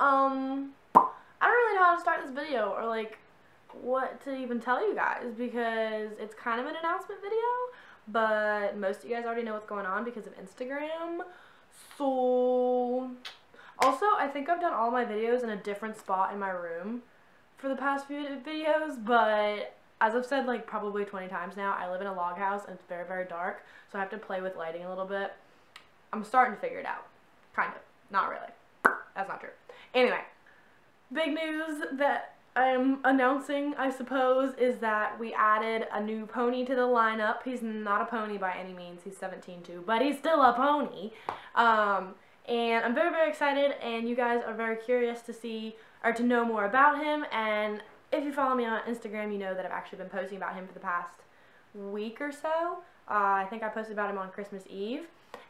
Um, I don't really know how to start this video or like what to even tell you guys because it's kind of an announcement video, but most of you guys already know what's going on because of Instagram. So, also, I think I've done all my videos in a different spot in my room for the past few videos, but as I've said like probably 20 times now, I live in a log house and it's very, very dark, so I have to play with lighting a little bit. I'm starting to figure it out. Kind of. Not really. That's not true. Anyway, big news that I'm announcing, I suppose, is that we added a new pony to the lineup. He's not a pony by any means. He's 17 too, but he's still a pony. Um, and I'm very, very excited, and you guys are very curious to see or to know more about him. And if you follow me on Instagram, you know that I've actually been posting about him for the past week or so. Uh, I think I posted about him on Christmas Eve.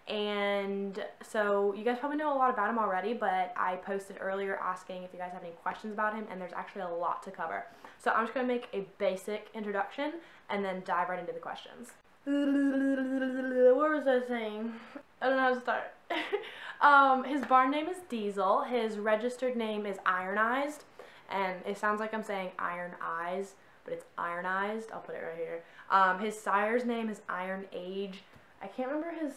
And so you guys probably know a lot about him already, but I posted earlier asking if you guys have any questions about him, and there's actually a lot to cover. So I'm just going to make a basic introduction and then dive right into the questions. What was I saying? I don't know how to start. um, his barn name is Diesel. His registered name is Ironized. And it sounds like I'm saying Iron Eyes, but it's Ironized. I'll put it right here. Um, his sire's name is Iron Age. I can't remember his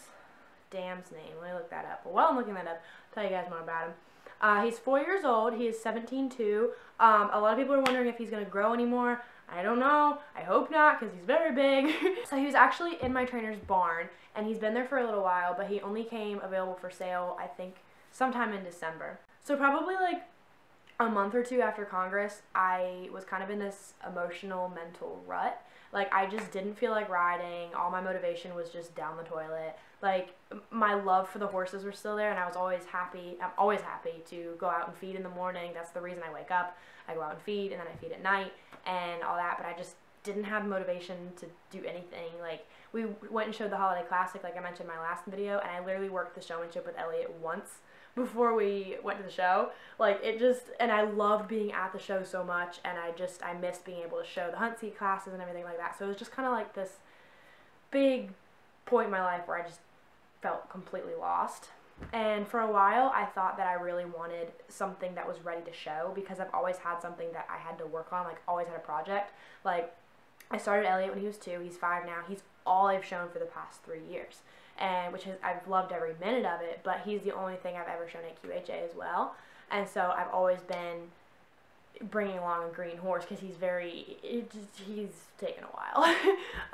dam's name. Let me look that up. But while I'm looking that up, I'll tell you guys more about him. Uh, he's four years old. He is 17 too. Um, a lot of people are wondering if he's going to grow anymore. I don't know. I hope not because he's very big. so he was actually in my trainer's barn and he's been there for a little while, but he only came available for sale, I think, sometime in December. So probably like a month or two after Congress, I was kind of in this emotional mental rut. Like I just didn't feel like riding. All my motivation was just down the toilet. Like my love for the horses were still there and I was always happy. I'm always happy to go out and feed in the morning. That's the reason I wake up. I go out and feed and then I feed at night and all that, but I just didn't have motivation to do anything. Like we went and showed the holiday classic like I mentioned in my last video and I literally worked the showmanship with Elliot once before we went to the show. Like it just, and I loved being at the show so much, and I just I missed being able to show the hunt seat classes and everything like that. So it was just kind of like this big point in my life where I just felt completely lost. And for a while, I thought that I really wanted something that was ready to show because I've always had something that I had to work on, like always had a project. Like I started Elliot when he was two. He's five now. He's all I've shown for the past three years and which is I've loved every minute of it. But he's the only thing I've ever shown at QHA as well, and so I've always been bringing along a green horse because he's very just, he's taken a while.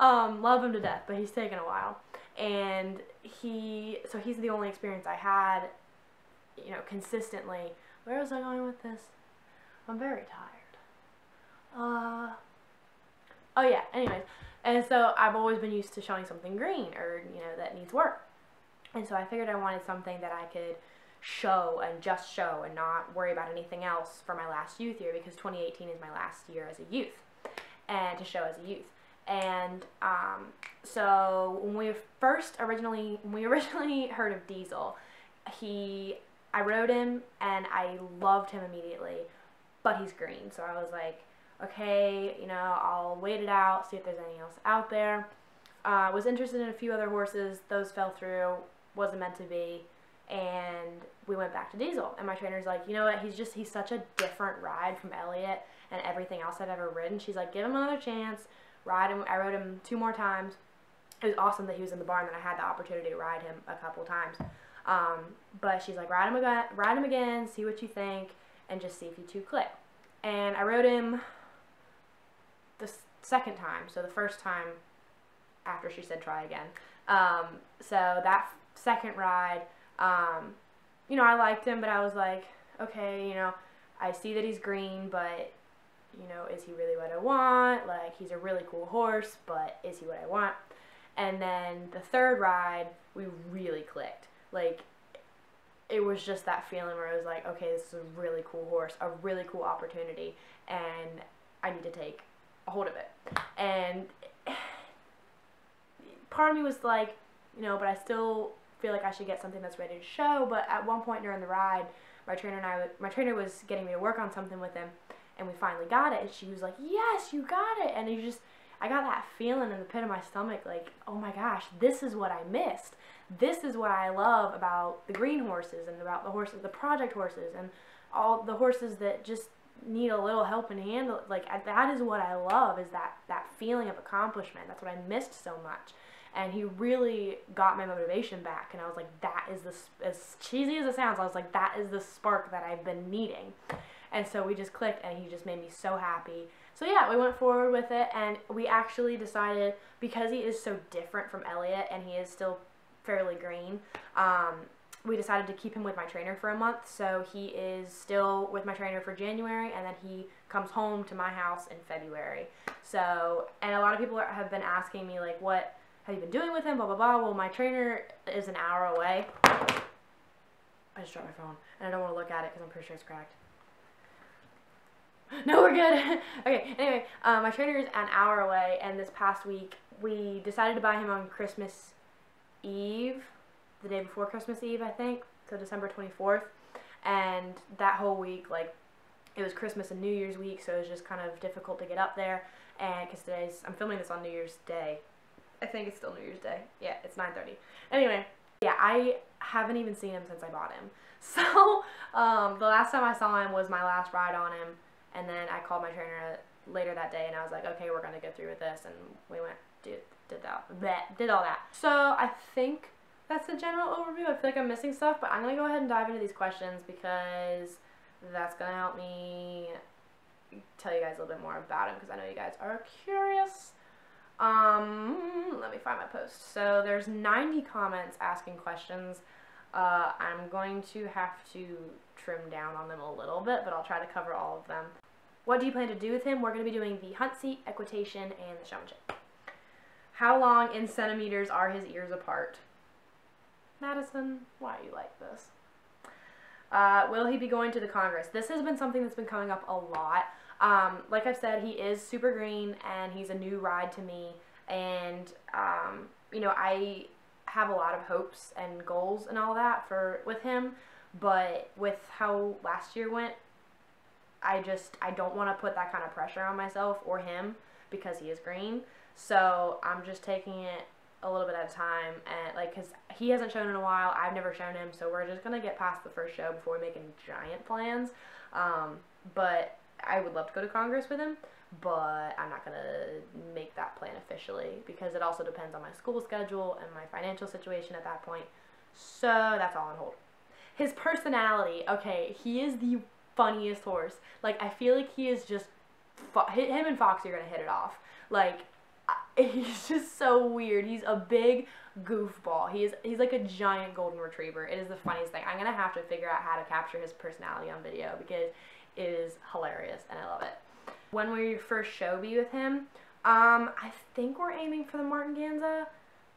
um, love him to death, but he's taken a while, and he so he's the only experience I had, you know, consistently. Where was I going with this? I'm very tired. Uh. Oh yeah. Anyways, and so I've always been used to showing something green or, you know, that needs work. And so I figured I wanted something that I could show and just show and not worry about anything else for my last youth year because 2018 is my last year as a youth and to show as a youth. And um, so when we first originally, when we originally heard of Diesel, he, I rode him and I loved him immediately, but he's green. So I was like, okay, you know, I'll wait it out, see if there's anything else out there. Uh, was interested in a few other horses. Those fell through. Wasn't meant to be. And we went back to Diesel. And my trainer's like, you know what? He's just, he's such a different ride from Elliot and everything else I've ever ridden. She's like, give him another chance. Ride him. I rode him two more times. It was awesome that he was in the barn and I had the opportunity to ride him a couple times. Um, but she's like, ride him again, ride him again, see what you think, and just see if you two click. And I rode him the second time, so the first time after she said try again. Um, so that second ride, um, you know, I liked him, but I was like, okay, you know, I see that he's green, but you know, is he really what I want? Like, he's a really cool horse, but is he what I want? And then the third ride, we really clicked. Like, it was just that feeling where I was like, okay, this is a really cool horse, a really cool opportunity, and I need to take a hold of it. And part of me was like, you know, but I still feel like I should get something that's ready to show. But at one point during the ride, my trainer and I, my trainer was getting me to work on something with him, and we finally got it. And she was like, "Yes, you got it!" And you just, I got that feeling in the pit of my stomach, like, "Oh my gosh, this is what I missed. This is what I love about the green horses and about the horses, the project horses, and all the horses that just need a little help and handle like that is what I love is that that feeling of accomplishment. That's what I missed so much. And he really got my motivation back and I was like that is the as cheesy as it sounds, I was like that is the spark that I've been needing. And so we just clicked and he just made me so happy. So yeah, we went forward with it and we actually decided because he is so different from Elliot and he is still fairly green, um, we decided to keep him with my trainer for a month. So he is still with my trainer for January, and then he comes home to my house in February. So, and a lot of people are, have been asking me, like, what have you been doing with him? Blah, blah, blah. Well, my trainer is an hour away. I just dropped my phone, and I don't want to look at it because I'm pretty sure it's cracked. No, we're good. okay, anyway, uh, my trainer is an hour away, and this past week we decided to buy him on Christmas Eve the day before Christmas Eve, I think, so December 24th. And that whole week, like, it was Christmas and New Year's week, so it was just kind of difficult to get up there. And because today's, I'm filming this on New Year's Day. I think it's still New Year's Day. Yeah, it's 9:30. Anyway, yeah, I haven't even seen him since I bought him. So um, the last time I saw him was my last ride on him, and then I called my trainer later that day, and I was like, okay, we're gonna go through with this, and we went did did that, did all that. So I think that's the general overview. I feel like I'm missing stuff, but I'm going to go ahead and dive into these questions because that's going to help me tell you guys a little bit more about him because I know you guys are curious. Um, let me find my post. So there's 90 comments asking questions. Uh, I'm going to have to trim down on them a little bit, but I'll try to cover all of them. What do you plan to do with him? We're going to be doing the hunt seat, equitation, and the showmanship. How long in centimeters are his ears apart? Madison, why are you like this? Uh, will he be going to the Congress? This has been something that's been coming up a lot. Um, like I've said, he is super green and he's a new ride to me. And, um, you know, I have a lot of hopes and goals and all that for with him. But with how last year went, I just, I don't want to put that kind of pressure on myself or him because he is green. So I'm just taking it a little bit at a time and like because he hasn't shown in a while i've never shown him so we're just gonna get past the first show before we make any giant plans. Um, but i would love to go to congress with him but i'm not gonna make that plan officially because it also depends on my school schedule and my financial situation at that point. So that's all on hold his personality okay he is the funniest horse like i feel like he is just hit him and foxy are gonna hit it off like he's just so weird. He's a big goofball. He's he's like a giant golden retriever. It is the funniest thing. I'm gonna have to figure out how to capture his personality on video because it is hilarious and I love it. When will your first show be with him? Um, I think we're aiming for the Martin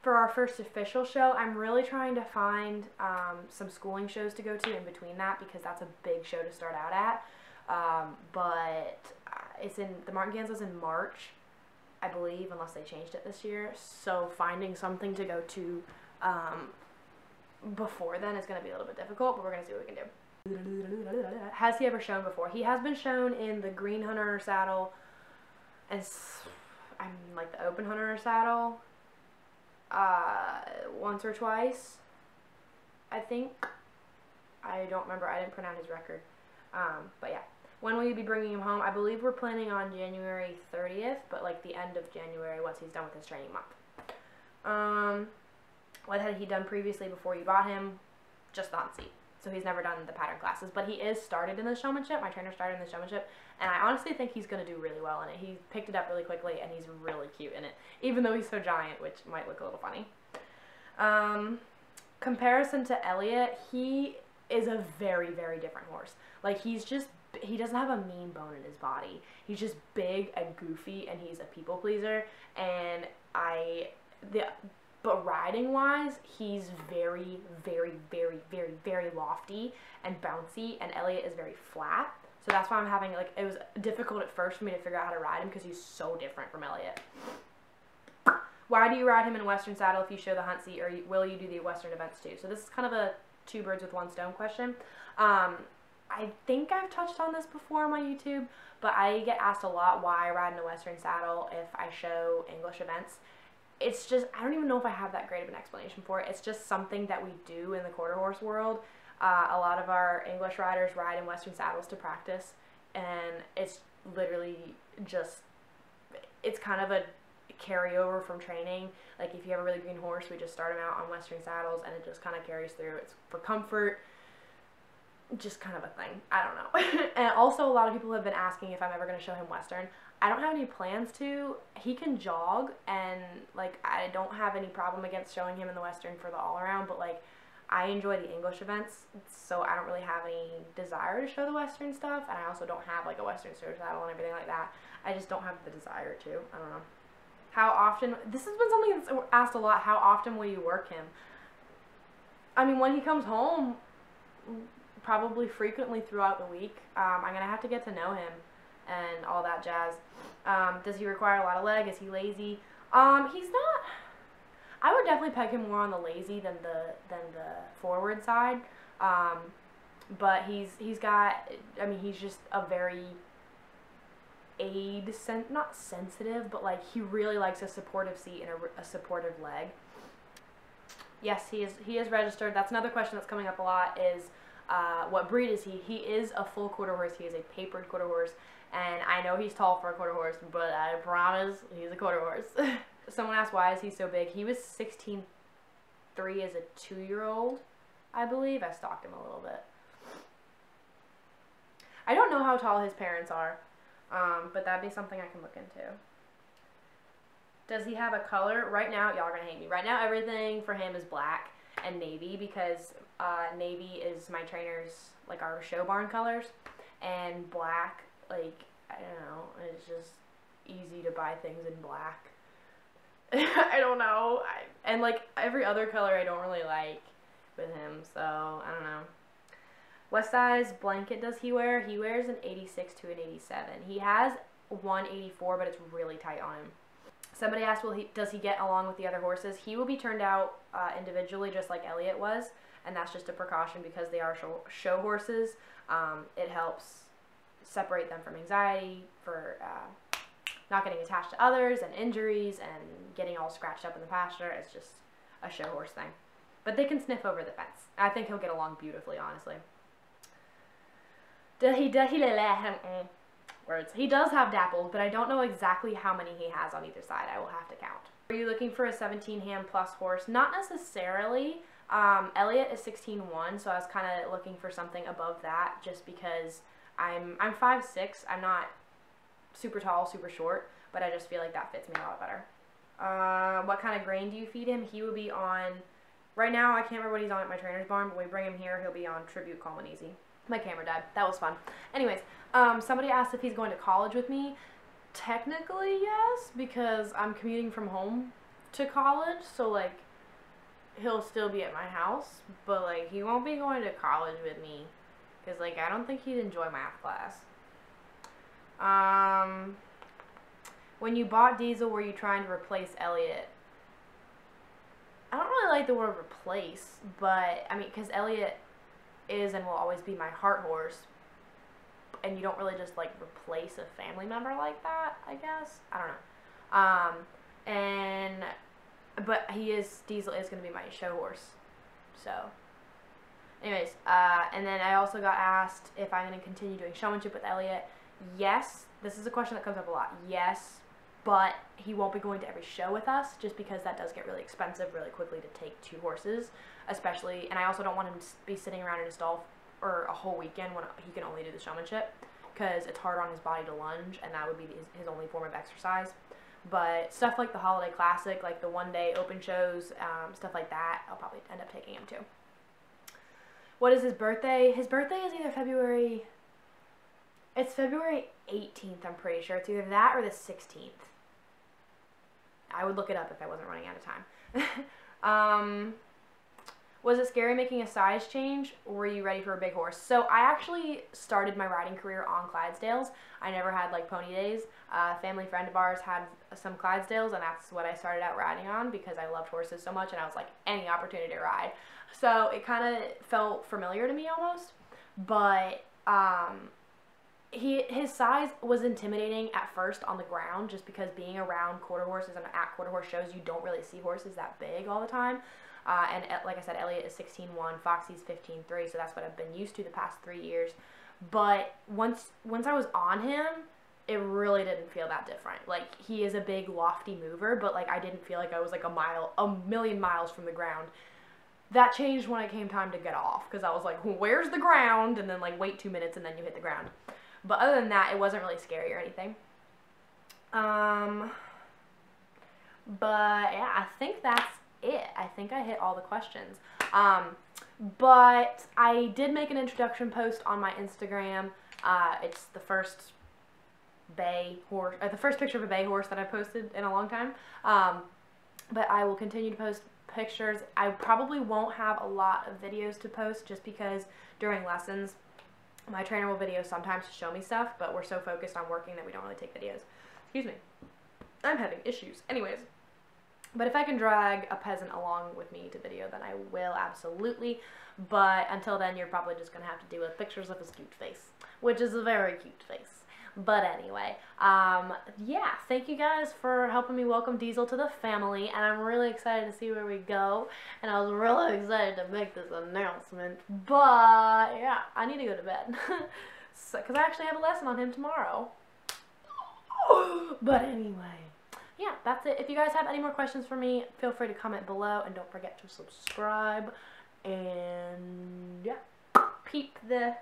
for our first official show. I'm really trying to find um, some schooling shows to go to in between that because that's a big show to start out at. Um, but uh, it's in the Martin in March I believe, unless they changed it this year. So finding something to go to um, before then is going to be a little bit difficult, but we're going to see what we can do. Has he ever shown before? He has been shown in the Green Hunter saddle and I'm like the Open Hunter saddle uh, once or twice, I think. I don't remember. I didn't print out his record. Um, but yeah. When will you be bringing him home? I believe we're planning on January 30th, but like the end of January once he's done with his training month. Um, what had he done previously before you bought him? Just hunt seat. So he's never done the pattern classes, but he is started in the showmanship. My trainer started in the showmanship, and I honestly think he's going to do really well in it. He picked it up really quickly, and he's really cute in it, even though he's so giant, which might look a little funny. Um, comparison to Elliot, he is a very, very different horse. Like, he's just he doesn't have a mean bone in his body. He's just big and goofy, and he's a people pleaser. And I the but riding wise, he's very, very, very, very, very lofty and bouncy, and Elliot is very flat. So that's why I'm having like it was difficult at first for me to figure out how to ride him because he's so different from Elliot. Why do you ride him in Western saddle if you show the hunt seat, or will you do the Western events too? So this is kind of a two birds with one stone question. Um, I think I've touched on this before on my YouTube, but I get asked a lot why I ride in a Western saddle if I show English events. It's just, I don't even know if I have that great of an explanation for it. It's just something that we do in the quarter horse world. Uh, a lot of our English riders ride in Western saddles to practice, and it's literally just it's kind of a carryover from training. Like if you have a really green horse, we just start them out on Western saddles, and it just kind of carries through. It's for comfort, just kind of a thing. I don't know. and also, a lot of people have been asking if I'm ever going to show him Western. I don't have any plans to. He can jog, and like I don't have any problem against showing him in the Western for the all around, but like I enjoy the English events, so I don't really have any desire to show the Western stuff, and I also don't have like a Western saddle and everything like that. I just don't have the desire to. I don't know. How often? This has been something that's asked a lot. How often will you work him? I mean, when he comes home, probably frequently throughout the week. Um, I'm gonna have to get to know him and all that jazz. Um, does he require a lot of leg? Is he lazy? Um, he's not. I would definitely peg him more on the lazy than the than the forward side. Um, but he's he's got. I mean, he's just a very aid sen- not sensitive, but like he really likes a supportive seat and a, a supportive leg. Yes, he is he is registered. That's another question that's coming up a lot. Is uh, what breed is he? He is a full quarter horse. He is a papered quarter horse, and I know he's tall for a quarter horse, but I promise he's a quarter horse. Someone asked why is he so big? He was 16 3 as a two year old, I believe. I stalked him a little bit. I don't know how tall his parents are, um, but that'd be something I can look into. Does he have a color? Right now, y'all are gonna hate me. Right now, everything for him is black and navy because uh, navy is my trainer's like our show barn colors, and black like I don't know, it's just easy to buy things in black. I don't know, I, and like every other color I don't really like with him, so I don't know. What size blanket does he wear? He wears an 86 to an 87. He has 184, but it's really tight on him. Somebody asked, "Will he? Does he get along with the other horses?" He will be turned out uh, individually, just like Elliot was, and that's just a precaution because they are show, show horses. Um, it helps separate them from anxiety, for uh, not getting attached to others, and injuries, and getting all scratched up in the pasture. It's just a show horse thing. But they can sniff over the fence. I think he'll get along beautifully, honestly. He, he, words. He does have dapples, but I don't know exactly how many he has on either side. I will have to count. Are you looking for a 17 hand plus horse? Not necessarily. Um, Elliot is 16-1, so I was kind of looking for something above that just because I'm I'm five six. I'm not super tall, super short, but I just feel like that fits me a lot better. Uh, what kind of grain do you feed him? He will be on, right now I can't remember what he's on at my trainer's barn, but when we bring him here, he'll be on Tribute Kalm N' EZ. My camera died. That was fun. Anyways, um, somebody asked if he's going to college with me. Technically, yes, because I'm commuting from home to college, so like he'll still be at my house, but like he won't be going to college with me because like I don't think he'd enjoy math class. Um, when you bought Diesel, were you trying to replace Elliot? I don't really like the word replace, but I mean, because Elliot is and will always be my heart horse, and you don't really just like replace a family member like that, I guess. I don't know. Um, and but he is Diesel is gonna be my show horse, so. Anyways, uh, and then I also got asked if I'm gonna continue doing showmanship with Elliot. Yes, this is a question that comes up a lot. Yes, but he won't be going to every show with us just because that does get really expensive really quickly to take two horses, especially. And I also don't want him to be sitting around in a stall or a whole weekend when he can only do the showmanship because it's hard on his body to lunge and that would be his, his only form of exercise. But stuff like the Holiday Classic, like the one day open shows, um, stuff like that, I'll probably end up taking him to. What is his birthday? His birthday is either February. It's February 18th, I'm pretty sure. It's either that or the 16th. I would look it up if I wasn't running out of time. um, was it scary making a size change were you ready for a big horse? So I actually started my riding career on Clydesdales. I never had like pony days. A family friend of ours had some Clydesdales and that's what I started out riding on because I loved horses so much and I was like any opportunity to ride. So it kind of felt familiar to me almost. But um, he his size was intimidating at first on the ground just because being around quarter horses and at quarter horse shows you don't really see horses that big all the time Uh, and uh, like I said, Elliot is 16.1, Foxy's 15.3, so that's what I've been used to the past three years. But once once I was on him, it really didn't feel that different. Like he is a big lofty mover, but like I didn't feel like I was like a mile, a million miles from the ground. That changed when it came time to get off because I was like, "Where's the ground?" and then like wait two minutes and then you hit the ground. But other than that, it wasn't really scary or anything. Um, but yeah, I think that's it. I think I hit all the questions. Um, but I did make an introduction post on my Instagram. Uh, it's the first bay horse, uh, the first picture of a bay horse that I posted in a long time. Um, but I will continue to post pictures. I probably won't have a lot of videos to post just because during lessons, my trainer will video sometimes to show me stuff, but we're so focused on working that we don't really take videos. Excuse me. I'm having issues. Anyways, but if I can drag a peasant along with me to video, then I will absolutely. But until then, you're probably just going to have to deal with pictures of his cute face, which is a very cute face. But anyway, um, yeah, thank you guys for helping me welcome Diesel to the family, and I'm really excited to see where we go, and I was really excited to make this announcement, but yeah, I need to go to bed, because I actually have a lesson on him tomorrow. but anyway yeah, that's it. If you guys have any more questions for me, feel free to comment below and don't forget to subscribe. And yeah, peep the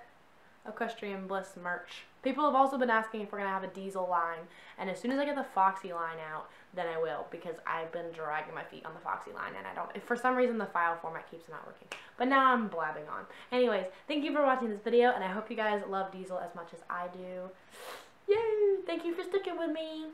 Equestrian Bliss merch. People have also been asking if we're going to have a diesel line. And as soon as I get the Foxy line out, then I will. Because I've been dragging my feet on the Foxy line. And I don't, for some reason the file format keeps not working. But now I'm blabbing on. Anyways, thank you for watching this video. And I hope you guys love Diesel as much as I do. Yay! Thank you for sticking with me.